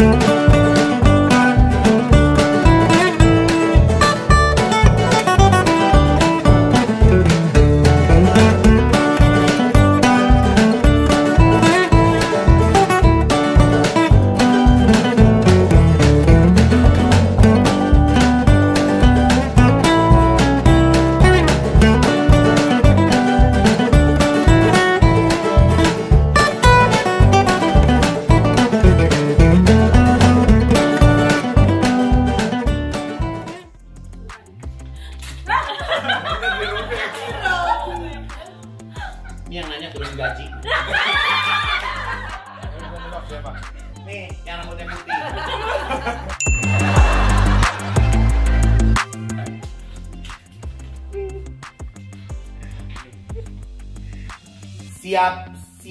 Ini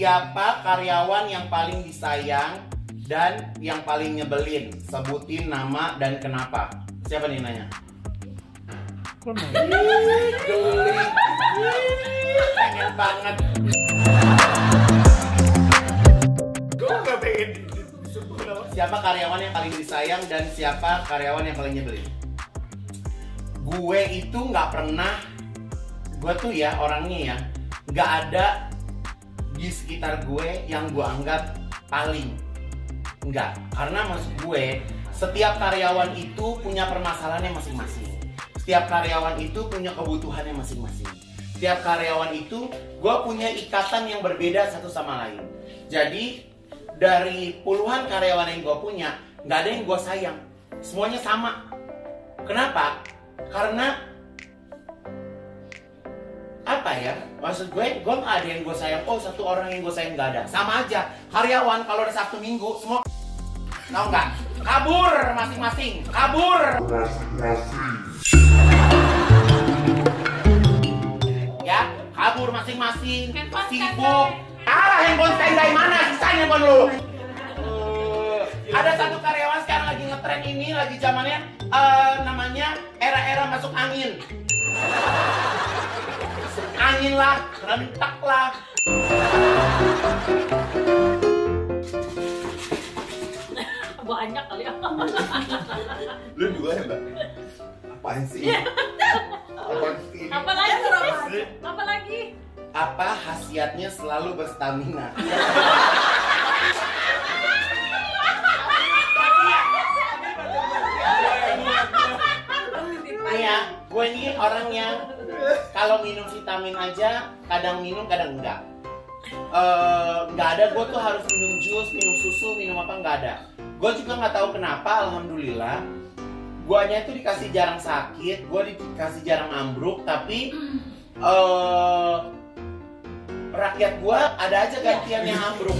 siapa karyawan yang paling disayang dan yang paling nyebelin? Sebutin nama dan kenapa. Siapa nih nanya? Geli. Pengen banget. Gue gak pengen disebut nama. Siapa karyawan yang paling disayang dan siapa karyawan yang paling nyebelin? Gue itu nggak pernah, gue tuh ya orangnya ya, nggak ada di sekitar gue yang gue anggap paling. Enggak, karena maksud gue setiap karyawan itu punya permasalahannya masing-masing. Setiap karyawan itu punya kebutuhannya masing-masing. Setiap karyawan itu gue punya ikatan yang berbeda satu sama lain. Jadi dari puluhan karyawan yang gue punya, nggak ada yang gue sayang. Semuanya sama. Kenapa? Karena apa ya? Maksud gue, gue nggak ada yang gue sayang. Oh, satu orang yang gue sayang nggak ada. Sama aja. Karyawan kalau ada Sabtu Minggu, semua tahu nggak? Kabur masing-masing. Kabur. Ya, kabur masing-masing. Sibuk. standby. Ah, handphone standby mana? Sisanya handphone lu. Ada satu karyawan sekarang lagi ngetren ini, lagi zamannya eh, namanya era-era masuk angin. Angin lah, rentak lah. Banyak kali ya. Lu dua ya, Mbak? Apaan sih? Apaan sih? Apa lagi? Apa lagi? Apa khasiatnya selalu berstamina? Nih ya, gue ini orang yang kalau minum vitamin aja kadang minum kadang enggak. Eh, nggak ada gue tuh harus minum jus, minum susu, minum apa nggak ada. Gue juga nggak tahu kenapa, alhamdulillah. Guanya itu dikasih jarang sakit, gue dikasih jarang ambruk, tapi eh rakyat gue ada aja gantian yang ambruk.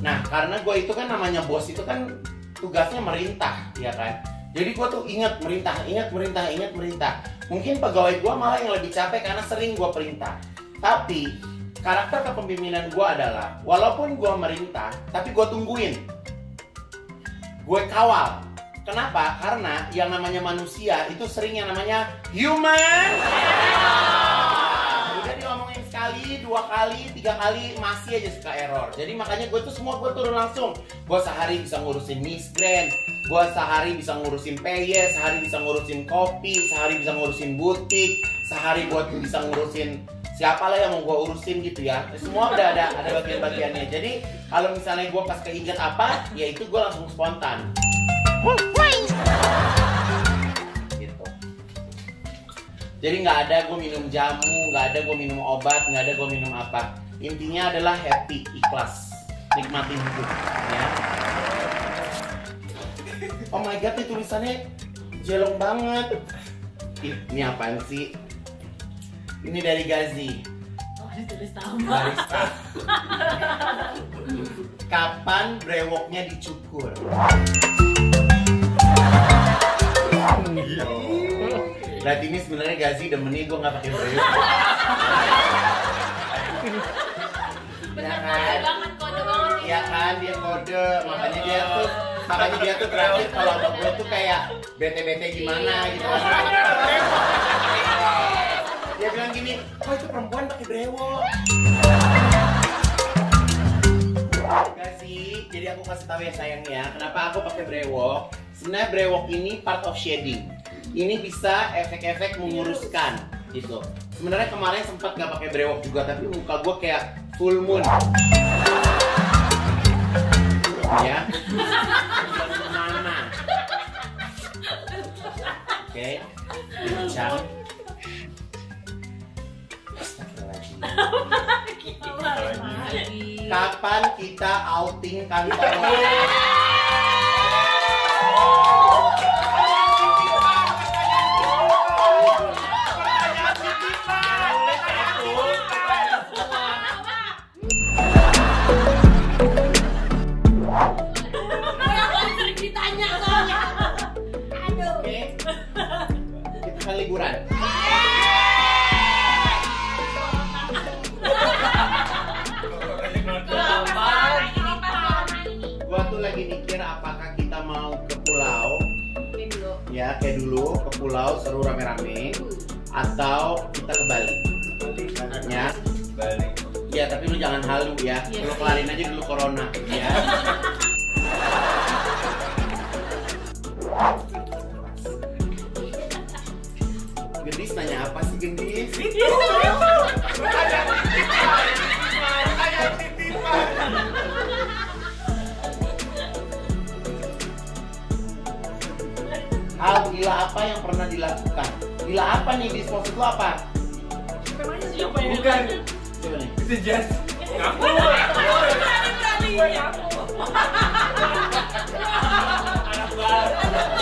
Nah, karena gue itu kan namanya bos itu kan tugasnya merintah, ya kan. Jadi gue tuh ingat merintah, ingat merintah, ingat merintah. Mungkin pegawai gue malah yang lebih capek karena sering gue perintah. Tapi karakter kepemimpinan gue adalah walaupun gue merintah, tapi gue tungguin. Gue kawal. Kenapa? Karena yang namanya manusia itu sering yang namanya human. Udah diomongin sekali, dua kali, tiga kali masih aja suka error. Jadi makanya gue tuh semua gue turun langsung. Gue sehari bisa ngurusin misgrant, gue sehari bisa ngurusin PY, sehari bisa ngurusin kopi, sehari bisa ngurusin butik, sehari tuh bisa ngurusin siapa lah yang mau gue urusin gitu ya. Semua udah ada ada bagian-bagiannya. Jadi kalau misalnya gue pas keinget apa, ya itu gue langsung spontan. Gitu. Jadi nggak ada gue minum jamu, nggak ada gue minum obat, nggak ada gue minum apa. Intinya adalah happy, ikhlas, nikmatin hidup. Ya. Oh my god, ini tulisannya jelong banget. Ih, Ini apaan sih? Ini dari Gazi. Oh, ditulis nama. Barista. Kapan brewoknya dicukur? Berarti ini sebenarnya Gazi demennya gue nggak pakai brewok. Bener Ya kan? banget, kode banget. Iya kan dia kode, makanya dia tuh makanya dia tuh terakhir kalau sama gue tuh kayak bete-bete gimana gitu. Dia bilang gini, kok itu perempuan pakai brewok? kasih tahu ya sayang ya, kenapa aku pakai brewok? Sebenarnya brewok ini part of shading. Ini bisa efek-efek menguruskan gitu. Sebenarnya kemarin sempat nggak pakai brewok juga, tapi muka gue kayak full moon. Ya. Kapan kita outing kantor? ya kayak dulu ke pulau seru rame-rame atau kita ke Bali. Ya. Balik. ya tapi lu jangan halu ya. Iya lu kelarin aja dulu corona ya. Gendis nanya apa sih Gendis? Hal gila apa yang pernah dilakukan? Gila apa nih di maksud lu apa? Memangnya siapa yang Bukan. Coba nih. Itu Jess. Ngaku. berani berani aku. Anak baru.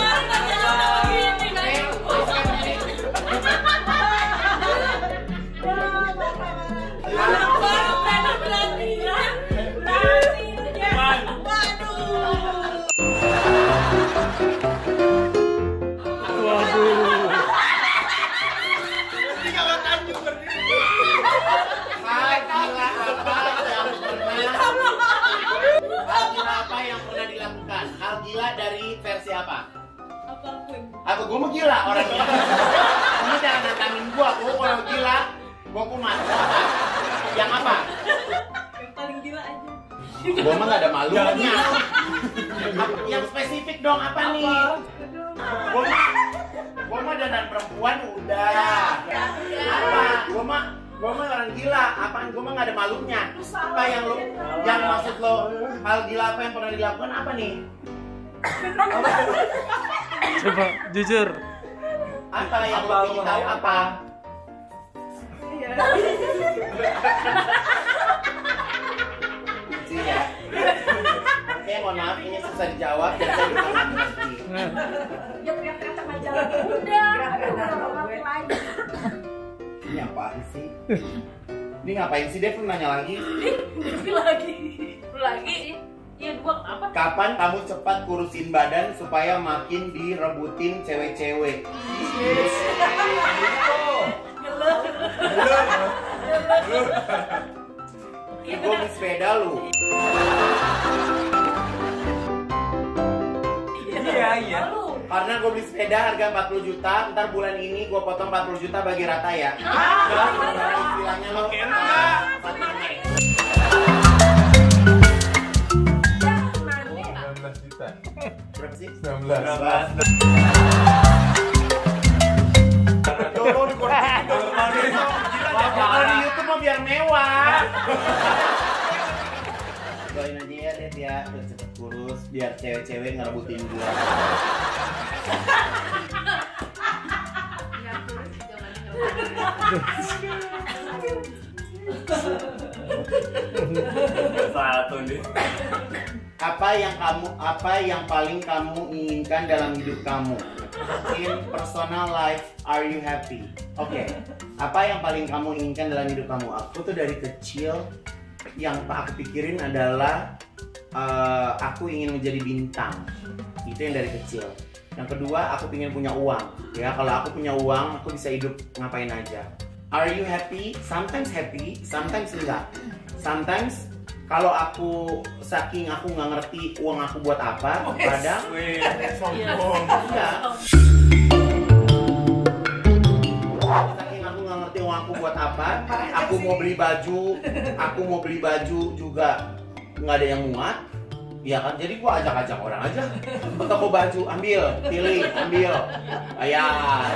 Gua mah gak ada malunya. Apa- Yang spesifik dong apa nih? Gua mah, gua mah dandan perempuan udah. Apa? Gua mah Gua mah orang gila, apaan gua mah gak ada malunya Apa yang lo, yang maksud lo Hal gila apa yang pernah dilakukan apa nih? Coba jujur. Apa yang lo ingin tahu apa? Lucu ya. Oke, mohon maaf ini susah dijawab dan saya juga nggak mengerti. Dia punya kata majalah udah. Ini apaan sih? Ini ngapain sih Dev? Lu nanya lagi. lagi. Lu lagi? Iya dua kenapa? Kapan kamu cepat kurusin badan supaya makin direbutin cewek-cewek? Gue beli sepeda lu. Iya, iya. Karena gue beli sepeda harga 40 juta, ntar bulan ini gue potong 40 juta bagi rata ya. Istilahnya lo. Oke, enggak. 19 juta. Berapa sih? 19. Kalau di Kalau di YouTube mah biar mewah. Ya, biar cepet kurus, biar cewek-cewek ngerebutin gua. Satu nih. Apa yang kamu, apa yang paling kamu inginkan dalam hidup kamu? In personal life, are you happy? Oke, apa yang paling kamu inginkan dalam hidup kamu? Aku tuh dari kecil yang pak aku pikirin adalah eh, aku ingin menjadi bintang. Itu yang dari kecil. Yang kedua, aku ingin punya uang. Ya, kalau aku punya uang, aku bisa hidup ngapain aja. Are you happy? Sometimes happy, sometimes enggak. Sometimes kalau aku saking aku nggak ngerti uang aku buat apa, kadang enggak. Saking aku nggak ngerti uang aku buat apa, aku mau beli baju, aku mau beli baju juga nggak ada yang muat. Iya kan, jadi gua ajak-ajak orang aja ke toko baju, ambil, pilih, ambil. Ayah,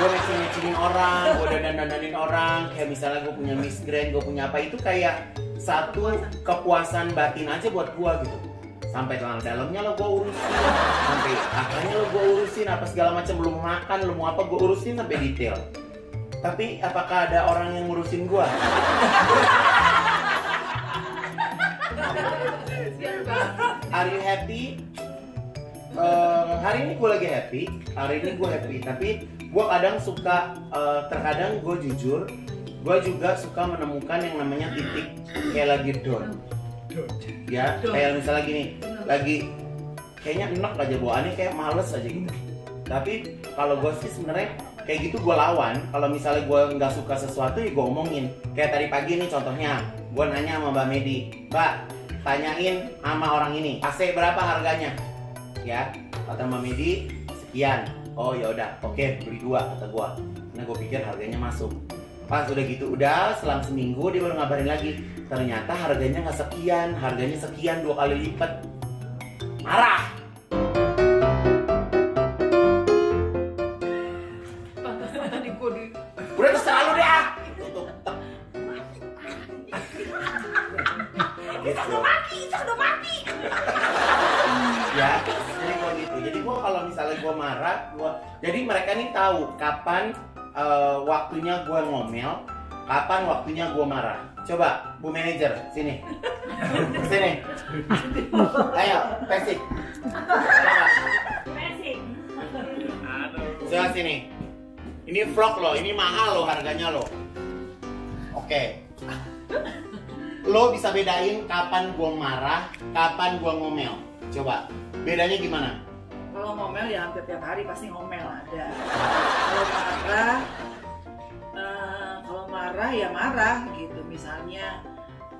gua matching-matchingin orang, gua dandan-dandanin orang. Kayak misalnya gua punya Miss Grand, gua punya apa itu kayak satu kepuasan batin aja buat gua gitu. Sampai celana dalamnya lo gua urusin, sampai kakaknya lo gua urusin, apa segala macam belum makan, mau apa gua urusin sampai detail. Tapi apakah ada orang yang ngurusin gua? Are you happy? Eh, hari ini gue lagi happy, hari ini gue happy. Tapi gue kadang suka, eh, terkadang gue jujur, gue juga suka menemukan yang namanya titik kayak lagi down. Ya, kayak misalnya gini, lagi kayaknya enak aja bawaannya kayak males aja gitu. Tapi kalau gue sih sebenarnya kayak gitu gue lawan. Kalau misalnya gue nggak suka sesuatu ya gue omongin. Kayak tadi pagi nih contohnya, gue nanya sama Mbak Medi, Mbak tanyain sama orang ini AC berapa harganya? Ya kata Medi sekian. Oh ya udah oke beli dua kata gua. Nah gue pikir harganya masuk. Pas udah gitu udah selang seminggu dia baru ngabarin lagi ternyata harganya nggak sekian harganya sekian dua kali lipat. Marah kapan waktunya gua marah? Coba bu manajer sini. Sini. Ayo pesik. Messi. coba sini. Ini vlog loh ini mahal loh harganya loh. Oke. Lo bisa bedain kapan gua marah kapan gua ngomel. Coba bedanya gimana? Kalau ngomel ya hampir tiap hari pasti ngomel ada. Kalau marah, marah ya marah gitu. Misalnya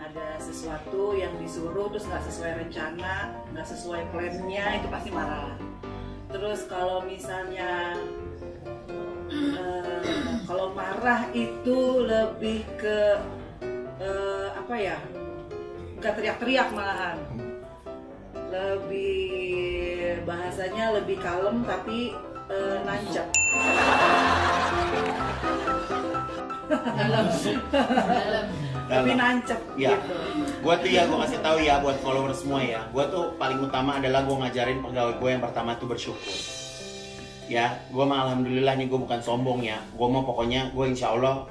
ada sesuatu yang disuruh terus nggak sesuai rencana, nggak sesuai plannya itu pasti marah. Terus kalau misalnya eh, kalau marah itu lebih ke eh, apa ya? Nggak teriak-teriak malahan lebih bahasanya lebih kalem tapi nancep tapi nancep Ya. gitu Gue tuh ya, gue kasih tahu ya buat follower semua ya. Gue tuh paling utama adalah gue ngajarin pegawai gue yang pertama tuh bersyukur. Ya, gue mah alhamdulillah nih gue bukan sombong ya. Gue mau pokoknya gue insya Allah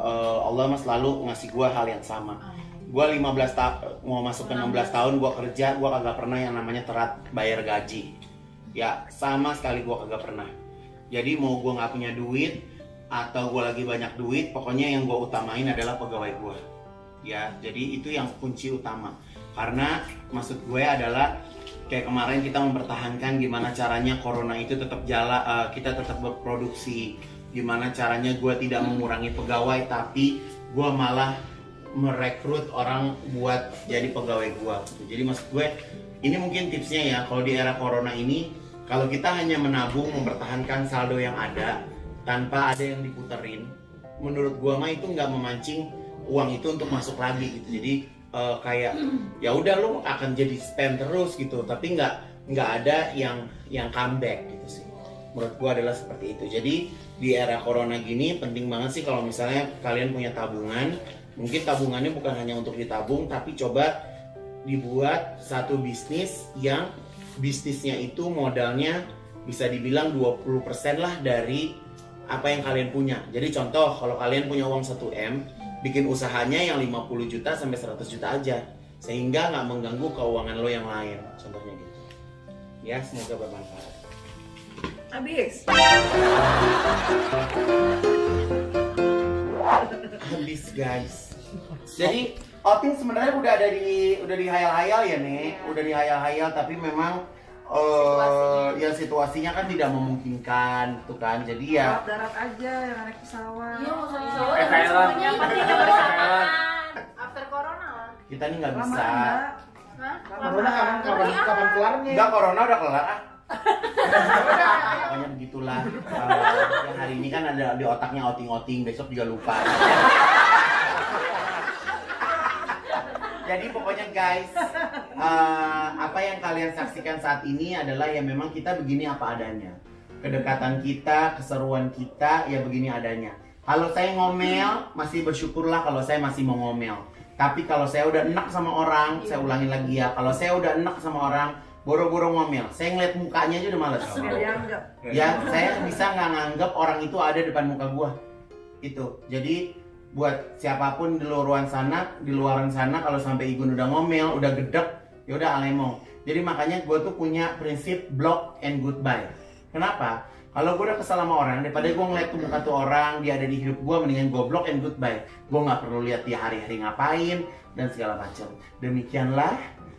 eh, Allah mah selalu ngasih gue hal yang sama. Gue 15 tahun mau masuk ke 16 tahun gue kerja, gue kagak pernah yang namanya terat bayar gaji. Ya, sama sekali gue kagak pernah. Jadi mau gue nggak punya duit atau gue lagi banyak duit, pokoknya yang gue utamain adalah pegawai gue ya jadi itu yang kunci utama. Karena maksud gue adalah kayak kemarin kita mempertahankan gimana caranya corona itu tetap jalan eh, kita tetap berproduksi. Gimana caranya gue tidak mengurangi pegawai tapi gue malah merekrut orang buat jadi pegawai gue jadi maksud gue ini mungkin tipsnya ya kalau di era corona ini kalau kita hanya menabung mempertahankan saldo yang ada tanpa ada yang diputerin menurut gua mah itu nggak memancing uang itu untuk masuk lagi gitu. Jadi eh, kayak ya udah lu akan jadi spend terus gitu tapi nggak nggak ada yang yang comeback gitu sih. Menurut gua adalah seperti itu. Jadi di era corona gini penting banget sih kalau misalnya kalian punya tabungan mungkin tabungannya bukan hanya untuk ditabung tapi coba dibuat satu bisnis yang bisnisnya itu modalnya bisa dibilang 20% lah dari apa yang kalian punya. Jadi contoh kalau kalian punya uang 1M, bikin usahanya yang 50 juta sampai 100 juta aja. Sehingga nggak mengganggu keuangan lo yang lain. Contohnya gitu. Ya, semoga bermanfaat. habis Habis guys. Jadi outing sebenarnya udah ada di udah dihayal-hayal ya nih, udah dihayal-hayal tapi memang eh ya situasinya kan tidak memungkinkan tuh kan. Jadi ya darat aja yang naik pesawat Iya, nggak usah Eh, ada Thailand. aman. After corona lah. kita nih nggak bisa. Hah? Corona kapan kapan kapan kelarnya? Enggak corona udah kelar ah. Pokoknya begitulah. Yang hari ini kan ada di otaknya outing-outing, besok juga lupa. Jadi pokoknya guys, eh, apa yang kalian saksikan saat ini adalah ya memang kita begini apa adanya. Kedekatan kita, keseruan kita ya begini adanya. Kalau saya ngomel, masih bersyukurlah kalau saya masih mau ngomel. Tapi kalau saya udah enak sama orang, saya ulangin lagi ya. Kalau saya udah enak sama orang, boro-boro ngomel. Saya ngeliat mukanya aja udah males. Dianggap. Ya, saya bisa nggak nganggap orang itu ada depan muka gua. Itu. Jadi buat siapa pun di luaran sana, di luaran sana kalau sampai Igun udah ngomel, udah gedek, ya udah alemong. Jadi makanya gua tuh punya prinsip block and goodbye. Kenapa? Kalau gue udah kesal sama orang, daripada gue ngeliat tuh muka tuh orang, dia ada di hidup gue, mendingan gue block and goodbye. Gue nggak perlu lihat dia hari-hari ngapain dan segala macam. Demikianlah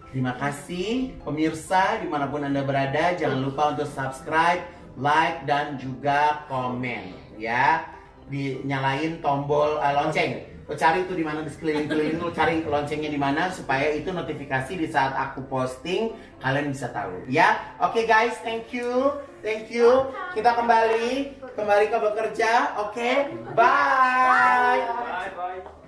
Terima kasih pemirsa di mana pun anda berada jangan lupa untuk subscribe, like dan juga komen ya. Dinyalain tombol eh, lonceng. Lo cari tuh di mana di sekeliling-keliling lo cari loncengnya di mana supaya itu notifikasi di saat aku posting kalian bisa tahu ya. Oke guys, thank you. Thank you. Kita kembali kembali ke bekerja. Oke. Bye. Bye,